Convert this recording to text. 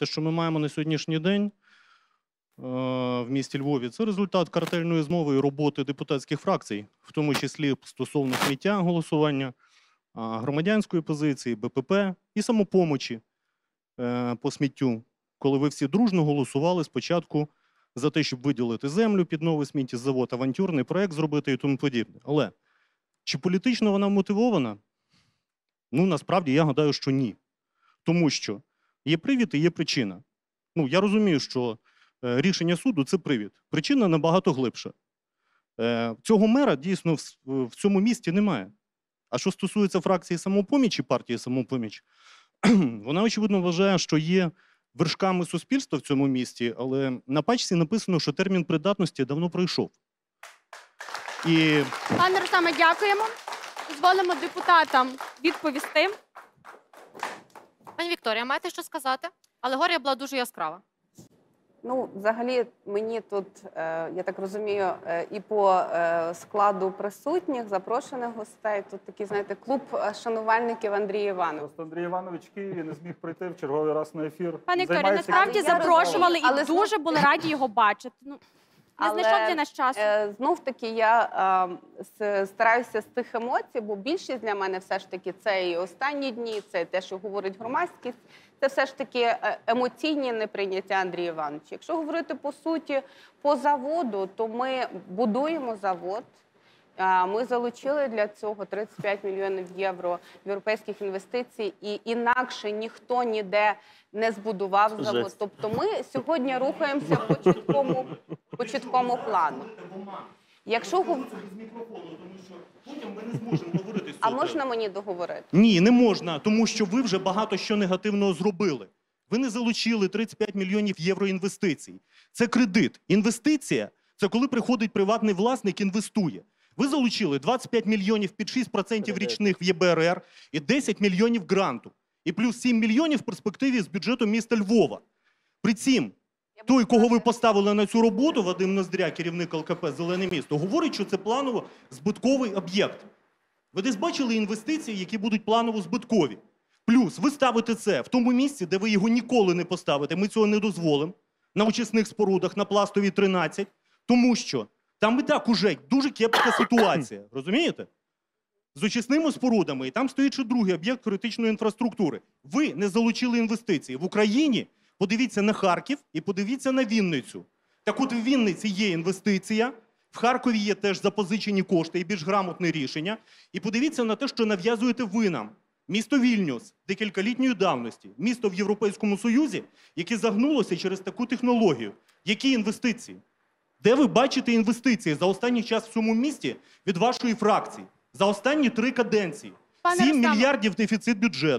те, що ми маємо на сьогоднішній день е, в місті Львові, це результат картельної змови і роботи депутатських фракцій, в тому числі стосовно сміття голосування, громадянської позиції, БПП і самопомочі е, по сміттю, коли ви всі дружно голосували спочатку за те, щоб виділити землю під новий сміттєзавод, авантюрний проект зробити і тому подібне. Але чи політично вона мотивована? Ну, насправді я гадаю, що ні. Тому що є привід і є причина. Ну, я розумію, що е, рішення суду це привід. Причина набагато глибша. Е, цього мера дійсно в, цьому місті немає. А що стосується фракції самопоміч і партії самопоміч, вона очевидно вважає, що є вершками суспільства в цьому місті, але на пачці написано, що термін придатності давно пройшов. І Пане Рустаме, дякуємо. Дозволимо депутатам відповісти. Пані Вікторія, маєте що сказати? Алегорія була дуже яскрава. Ну, взагалі, мені тут, е, я так розумію, е, і по е, складу присутніх, запрошених гостей, тут такий, знаєте, клуб шанувальників Андрія Іванова. Просто Андрій Іванович в Києві не зміг прийти в черговий раз на ефір. Пане Вікторія, Займається насправді запрошували і але дуже були раді його бачити. Ну, не Але, знайшов для нас часу. Е, Знов таки я е, с- стараюся з тих емоцій, бо більшість для мене все ж таки це і останні дні, це те, що говорить громадськість. Це все ж таки е, емоційні неприйняття Андрія Івановича. Якщо говорити по суті по заводу, то ми будуємо завод. Ми залучили для цього 35 мільйонів євро європейських інвестицій, і інакше ніхто ніде не збудував завод. Жесть. Тобто ми сьогодні рухаємося по чіткому, по чіткому плану. Якщо гов- мікрофону, тому що потім ми не зможемо говорити а можна мені договорити? Ні, не можна, тому що ви вже багато що негативного зробили. Ви не залучили 35 мільйонів євро інвестицій. Це кредит. Інвестиція це коли приходить приватний власник, інвестує. Ви залучили 25 мільйонів під 6% річних в ЄБРР і 10 мільйонів гранту. І плюс 7 мільйонів в перспективі з бюджету міста Львова. При цім той, кого ви поставили на цю роботу, Вадим Ноздря, керівник ЛКП Зелене місто, говорить, що це планово збитковий об'єкт. Ви десь бачили інвестиції, які будуть планово збиткові. Плюс ви ставите це в тому місці, де ви його ніколи не поставите. Ми цього не дозволимо на очисних спорудах, на пластовій 13, тому що там і так уже дуже кепська ситуація. Розумієте? З очисними спорудами, і там стоїть ще другий об'єкт критичної інфраструктури. Ви не залучили інвестиції в Україні. Подивіться на Харків і подивіться на Вінницю. Так от в Вінниці є інвестиція, в Харкові є теж запозичені кошти і більш грамотне рішення. І подивіться на те, що нав'язуєте ви нам. Місто Вільнюс декількалітньої давності, місто в Європейському Союзі, яке загнулося через таку технологію. Які інвестиції? Де ви бачите інвестиції за останній час в цьому місті від вашої фракції? За останні три каденції. Пане 7 Рустаме. мільярдів дефіцит бюджету.